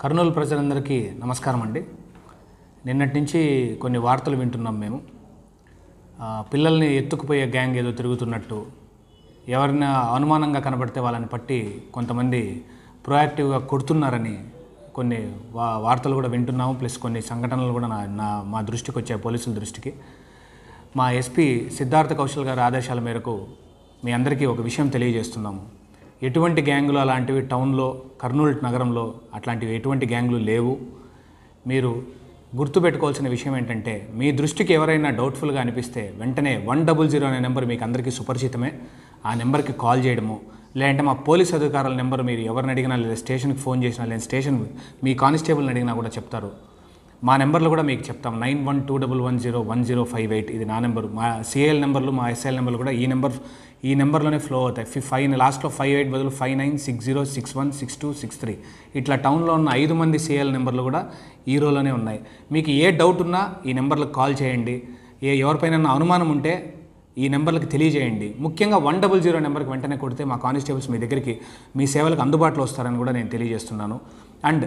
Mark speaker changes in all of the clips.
Speaker 1: కర్నూలు ప్రజలందరికీ నమస్కారం అండి. నిన్నటి నుంచి కొన్ని వార్తలు వింటున్నాం మేము. పిల్లల్ని ఎత్తుకుపోయే గ్యాంగ్ ఏదో తిరుగుతున్నట్టు ఎవరిని అనుమానంగా కనబడితే వాళ్ళని పట్టి కొంతమంది ప్రొయాక్టివ్గా కొడుతున్నారని కొన్ని వా వార్తలు కూడా వింటున్నాము. ప్లస్ కొన్ని సంఘటనలు కూడా నా నా మా దృష్టికి వచ్చాయి పోలీసుల దృష్టికి. మా ఎస్పీ సిద్ధార్థ కౌశల్ గారి ఆదేశాల మేరకు మీ అందరికీ ఒక విషయం తెలియజేస్తున్నాము. ఎటువంటి గ్యాంగులు అలాంటివి టౌన్లో కర్నూలు నగరంలో అట్లాంటివి ఎటువంటి గ్యాంగులు లేవు. మీరు గుర్తుపెట్టుకోవాల్సిన విషయం ఏంటంటే మీ దృష్టికి ఎవరైనా డౌట్ఫుల్గా అనిపిస్తే వెంటనే వన్ డబుల్ జీరో అనే నెంబర్ మీకు అందరికీ సుపరిచితమే. ఆ నెంబర్కి కాల్ చేయడము. లేదంటే మా పోలీస్ అధికారుల నెంబర్ మీరు ఎవరిని అడిగినా లేదా స్టేషన్కి ఫోన్ చేసినా లేదా స్టేషన్ మీ కానిస్టేబుల్ని అడిగినా కూడా చెప్తారు. మా నెంబర్లు కూడా మీకు చెప్తాం. Nine one two double one zero one zero five eight. ఇది నా నెంబర్. మా సిఎల్ నెంబర్లు మా ఎస్ఐఎల్ నెంబర్లు కూడా ఈ నెంబర్ ఈ నెంబర్లోనే ఫ్లో అవుతాయి. ఫి ఫైవ్ లాస్ట్లో ఫైవ్ ఎయిట్ బదులు five nine six zero six one six two six three. ఇట్లా టౌన్లో ఉన్న ఐదు మంది సిఎల్ నెంబర్లు కూడా ఈ రోలోనే ఉన్నాయి. మీకు ఏ డౌట్ ఉన్నా ఈ నెంబర్లకు కాల్ చేయండి. ఏ ఎవరిపైన అనుమానం ఉంటే ఈ నెంబర్లకు తెలియజేయండి. ముఖ్యంగా వన్ డబుల్ జీరో నెంబర్కి వెంటనే కొడితే మా కానిస్టేబుల్స్ మీ దగ్గరికి మీ సేవలకు అందుబాటులో వస్తారని కూడా నేను తెలియజేస్తున్నాను. అండ్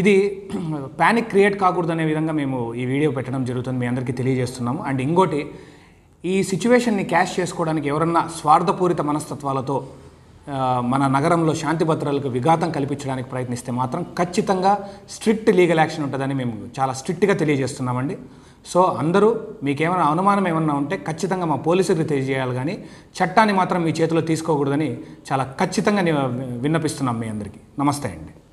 Speaker 1: ఇది ప్యానిక్ క్రియేట్ కాకూడదనే విధంగా మేము ఈ వీడియో పెట్టడం జరుగుతుంది మీ అందరికీ తెలియజేస్తున్నాము. అండ్ ఇంకోటి ఈ సిచ్యువేషన్ని క్యాష్ చేసుకోవడానికి ఎవరన్నా స్వార్థపూరిత మనస్తత్వాలతో మన నగరంలో శాంతి భద్రతలకు విఘాతం కల్పించడానికి ప్రయత్నిస్తే మాత్రం ఖచ్చితంగా స్ట్రిక్ట్ లీగల్ యాక్షన్ ఉంటుందని మేము చాలా స్ట్రిక్ట్గా తెలియజేస్తున్నామండి. సో అందరూ మీకేమైనా అనుమానం ఏమన్నా ఉంటే ఖచ్చితంగా మా పోలీసులకు తెలియజేయాలి కానీ చట్టాన్ని మాత్రం మీ చేతిలో తీసుకోకూడదని చాలా ఖచ్చితంగా విన్నపిస్తున్నాం మీ అందరికీ. నమస్తే అండి.